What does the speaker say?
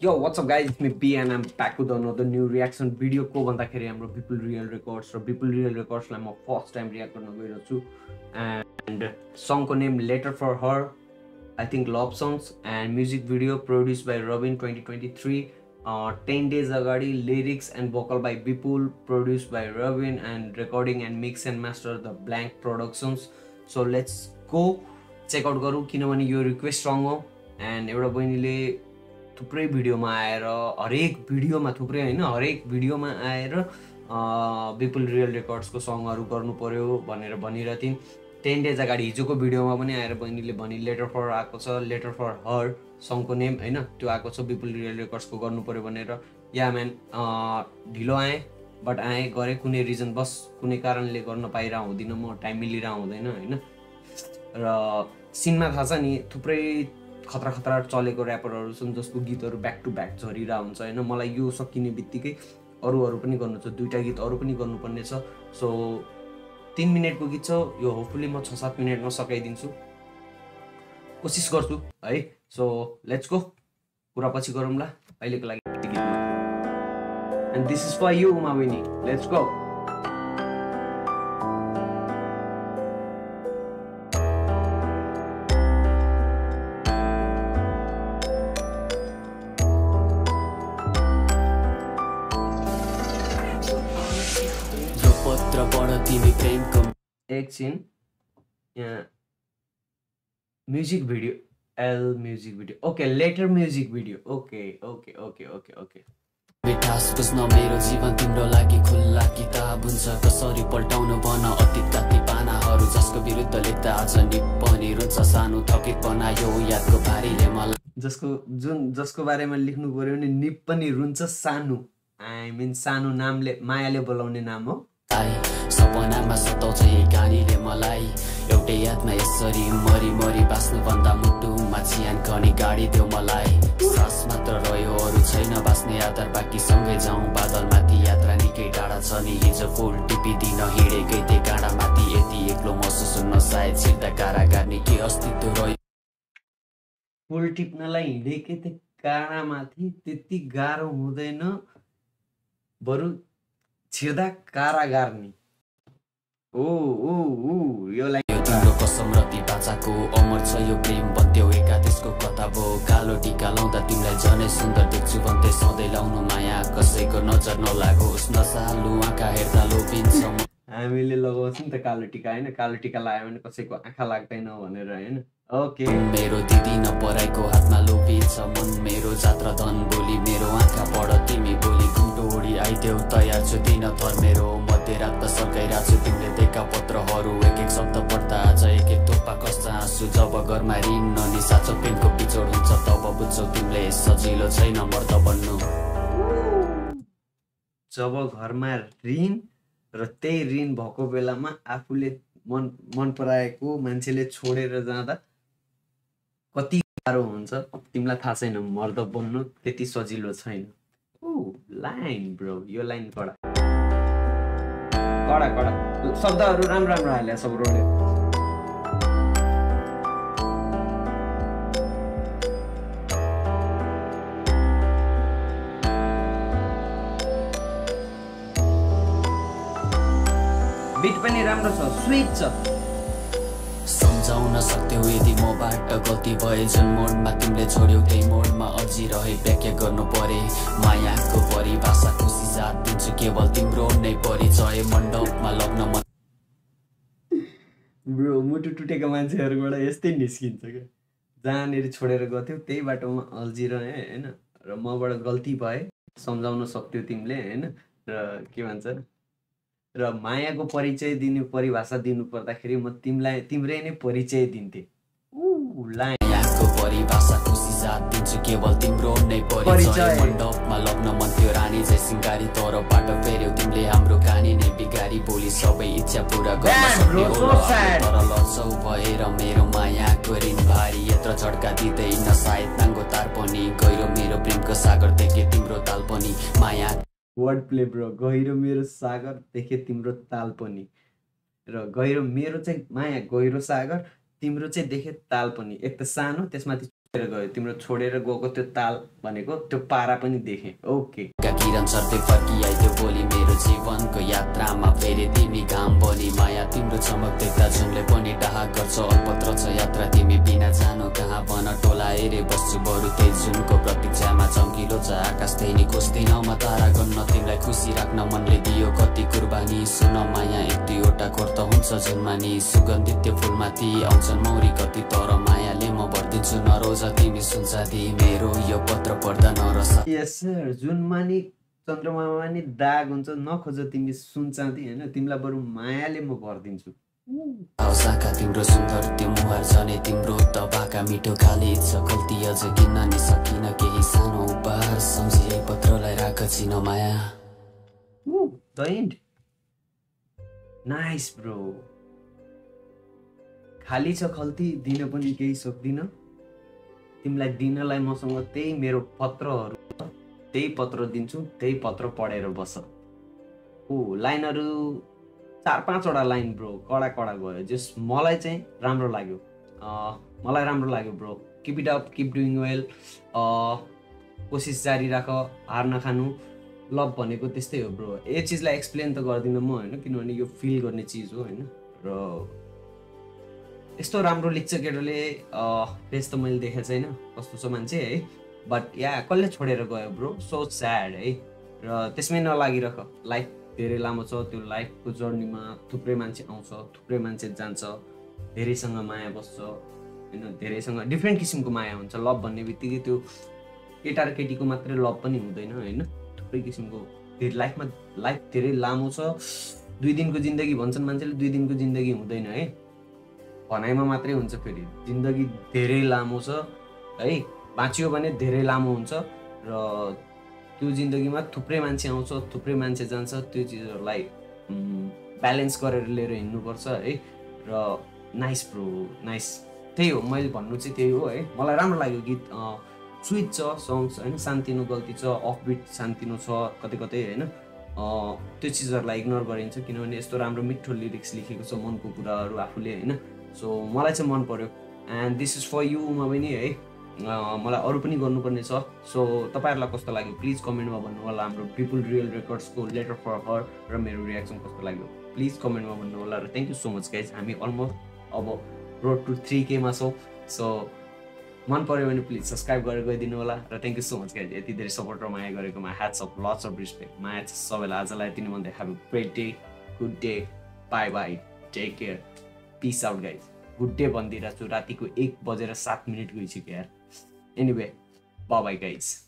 Yo what's up guys me B and M back with another new reaction video को भन्दाखेरि हाम्रो people real records र people real रेकर्ड्सलाई म first time react गर्न गइरहेको छु and सङको name letter for her I think love songs and music video produce by Robin twenty twenty three ten days अगाडि lyrics and vocal by Bipul produce by Robin and recording and mix and master the blank productions so let's को check out गरौँ किनभने यो request song हो and एउटा बहिनीले थुप्रै भिडियोमा आएर हरेक भिडियोमा थुप्रै होइन हरेक भिडियोमा आएर विपुल रियल रेकर्ड्सको सङहरू गर्नु पऱ्यो भनेर थिइन् टेन डेज अगाडि हिजोको भिडियोमा पनि आएर बहिनीले भने लेटर फर आएको छ लेटर फर हर सङको नेम होइन त्यो आएको छ विपुल रियल रेकर्ड्सको गर्नु पऱ्यो भनेर। या म्यान ढिलो आएँ बट आएँ गरेँ कुनै रिजन बस कुनै कारणले गर्न पाइरह हुँदिनँ म टाइम मिलिरह हुँदैन होइन। र सिनमा थाहा छ नि थुप्रै खतरा खतरा चलेको ऱ्यापरहरू छन् जसको गीतहरू ब्याक टु ब्याक झरिरहेको हुन्छ होइन? मलाई यो सकिने बित्तिकै अरू अरू पनि गर्नु छ दुइटा गीत अरू पनि गर्नुपर्ने छ। सो तिन मिनटको गीत छ यो होपफुली म छ सात मिनटमा सकाइदिन्छु कोसिस गर्छु है? सो लेट्स गो कुरा पछि गरौँला। अहिलेको लागि and this is for you Uma बहिनी लेट्स गो तिमी प्रेमको एकछिन। यहाँ music video L music video okay letter music video okay okay okay okay okay मिठास बुझ्न मेरो जीवन तिम्रो लागि खुल्ला किताब हुन्छ। कसरी पल्टाउनु भन अतीतका ती पानाहरू जसको विरुद्ध लेख्दा आज निप्पनी रुन्छ। सानो थकित बनायो यादको भारीले मलाई। जसको जुन जसको बारेमा लेख्नु पऱ्यो भने निप पनि रुन्छ सानो। आई मिन सानो नामले मायाले बोलाउने नाम हो। सपनामा सताउँछ यही गानीले मलाई। एउटै यादमा यसरी मरि मरि बाँच्नुभन्दा मुटुमा चियान कनी गाडी देऊ मलाई। सास मात्र रह्यो अरू छैन बाँच्ने आधार। बाँकी सँगै जाउँ बादलमाथि यात्रा निकै टाढा छ नि। हिजो फुल टिपिदिन हिँडेकै थिएँ काँडामाथि। यति एक्लो महसुस हुन सायद छिर्दा कारागार के अस्तित्व रह्यो। फुल टिप्नलाई हिँडेकै थिएँ काँडामाथि। त्यति गाह्रो हुँदैन बरु छिर्दा कारागार नि। यो कसम र बाचाको अमर छ यो प्रेम बन्थ्यो एकादेशको कथा भो। कालो टिका लाउँदा तिमीलाई झनै सुन्दर देख्छु भन्थे सधैँ लाउनु माया। कसैको नजर नलागोस् नसालु आँखा हेर्दा लोभिन्छ म। हामीले लगाउँछ नि त कालो टिका होइन? कालो टिका लगायो भने कसैको आँखा लाग्दैन भनेर होइन? ओके। मेरो दिदी नपराइको हातमा लोभी छ मन मेरो जात्रा धन बोली मेरो आँखा पढ तिमी बोली घुम्टो उडी आइदेऊ तयार छु दिन थर मेरो। मध्यरात सकाइरहेको छु तिमीले देखा पत्रहरू एक एक शब्द पढ्दा आज एक एक थोपा कस्ता आँसु जब घरमा ऋण अनि साँचो प्रेमको बिचोड हुन्छ तब बुझ्छौ तिमीले सजिलो छैन मर्द बन्नु। जब घरमा ऋण र त्यही ऋण भएको बेलामा आफूले मन मन पराएको मान्छेले छोडेर जाँदा कति गाह्रो हुन्छ। तिमीलाई थाहा छैन मर्द बन्नु त्यति सजिलो छैन। ऊ लाइन ब्रो यो लाइन कडा। कडा कडा. शब्दहरू राम्रो राम्रो हाल्यो सब रोले। बिट पनि राम्रो छ स्विट छ। सम्झाउन सक्थ्यौ यदि मबाट गल्ती भए जुन मोडमा तिमीले छोड्यौ त्यही मोडमा अझै रहे व्याख्या गर्नु परे। मायाको परिभाषा खुसी साथ दिन्छु केवल तिम्रो नै परिचय मण्डपमा लग्न मन ब्रो मुटु टुटेको मान्छेहरूबाट यस्तै निस्किन्छ क्या। जहाँनिर छोडेर गथ्यौ त्यही बाटोमा अल्झिरहे होइन? र मबाट गल्ती भए सम्झाउन सक्थ्यौ तिमीले होइन? र के भन्छ? र मायाको परिचय दिनु परिभाषा दिनु पर्दाखेरि म तिमीलाई तिम्रै नै परिचय दिन्थेँ। तर झड्का नाङ्गो पनि गहिरो मेरो प्रेमको सागर देखे तिम्रो ताल पनि माया वर्ड प्ले ब्रो गहिरो मेरो सागर देखे तिम्रो ताल पनि। र गहिरो मेरो चाहिँ माया गहिरो सागर तिम्रो चाहिँ देखे ताल पनि। एक त सानो त्यसमाथि गयो तिम्रो छोडेर गएको त्यो ताल भनेको त्यो पारा पनि देखेँ। ओके। किरण सर्दै फर्किआइदियो भोलि मेरो जीवनको यात्रामा फेरि तिमी घाम बोली माया तिम्रो चमक देख्दा जुनले पनि डाहा गर्छ अल्पत्र छ यात्रा तिमी बिना जानु कहाँ भन टोला हेरे बस्छु बरु त्यही जुनको प्रतीक्षामा चम्किलो छ आकाश त्यही नि म तारा गन्न तिमीलाई खुसी राख्न मनले दियो कति कुर्बानी सुन माया एक दुईवटा त हुन्छ जुनमा सुगन्धित त्यो फुलमाथि आउँछन् मौरी कति तर मायाले म भरिदिन्छु नरोज तिमी सुन्छ मेरो। यो पत्र पढ्दा नरस। यस सर जुनमा नि चन्द्रमामा नि दाग हुन्छ नखोज तिमी सुनचाँदी होइन? तिमीलाई बरु मायाले म भरिदिन्छु। साका तिम्रो सुन्दर त्यो मुहार छ तिम्रो त बाका मिठो खाली छ। गल्ती अझ किन्न नि सकिन केही सानो उपहार। सम्झिए पत्रलाई राख चिन माया। नाइस ब्रो खाली छ खल्ती दिन पनि केही सक्दिनँ। तिमीलाई दिनलाई मसँग त्यही मेरो पत्रहरू त्यही पत्र दिन्छु त्यही पत्र पढेर बस। ऊ लाइनहरू चार पाँचवटा लाइन ब्रो कडा कडा गयो। जस मलाई चाहिँ राम्रो लाग्यो। मलाई राम्रो लाग्यो bro. Keep it up keep doing well कोसिस जारी राख हार नखानु। लभ भनेको त्यस्तै हो ब्रो। यो चिजलाई एक्सप्लेन त गर्दिनँ म होइन? किनभने यो फिल गर्ने चिज हो होइन? र यस्तो राम्रो लेख्छ केटोले पेज त मैले देखेको छैन कस्तो छ मान्छे है। बट या कसले छोडेर गयो ब्रो सो स्याड है। र त्यसमै नलागिरह लाइफ धेरै लामो छ त्यो लाइफको जर्नीमा थुप्रै मान्छे आउँछ थुप्रै मान्छे जान्छ धेरैसँग माया बस्छ होइन धेरैसँग डिफ्रेन्ट किसिमको माया हुन्छ। लभ भन्ने बित्तिकै त्यो केटा र केटीको मात्रै लभ पनि हुँदैन होइन? थुप्रै किसिमको धेरै लाइफमा लाइफ धेरै लामो छ। दुई दिनको जिन्दगी भन्छन् मान्छेले दुई दिनको जिन्दगी हुँदैन है। भनाइमा मात्रै हुन्छ फेरि। जिन्दगी धेरै लामो छ है? बाँचियो भने धेरै लामो हुन्छ र त्यो जिन्दगीमा थुप्रै मान्छे आउँछ थुप्रै मान्छे जान्छ त्यो चिजहरूलाई ब्यालेन्स गरेर लिएर हिँड्नुपर्छ है? र नाइस प्रो नाइस। त्यही हो मैले भन्नु चाहिँ त्यही हो है? मलाई राम्रो लाग्यो गीत स्विट छ सङ्ग्स होइन? सान्तिनो गल्ती छ अफ बिट सान्तिनो छ कतै कतै होइन त्यो चिजहरूलाई इग्नोर गरिन्छ किनभने यस्तो राम्रो मिठो लिरिक्स लेखेको छ मनको कुराहरू आफूले होइन? सो मलाई चाहिँ मन पऱ्यो एन्ड दिस इज फर युमा पनि है। मलाई अरू पनि गर्नुपर्ने छ। सो तपाईँहरूलाई कस्तो लाग्यो? प्लिज कमेन्टमा भन्नु होला हाम्रो पिपुल रियल रेकर्ड्सको लेटर फर हर र मेरो रियाक्सन कस्तो लाग्यो? प्लिज कमेन्टमा भन्नु होला र thank you so much guys हामी अलमोस्ट अब रोड टु थ्री केमा छौँ। सो मन पऱ्यो भने प्लिज सब्सक्राइब गरेर गइदिनु होला र thank you so much guys यति धेरै सपोर्ट र माया गरेकोमा hats off lots of respect माया सबैलाई। आजलाई यति नै भन्दै have great day good day bye bye take care peace out guys good day भनिदिइरहेको छु रातिको एक बजेर सात मिनट गइसक्यो यार। Bye bye guys.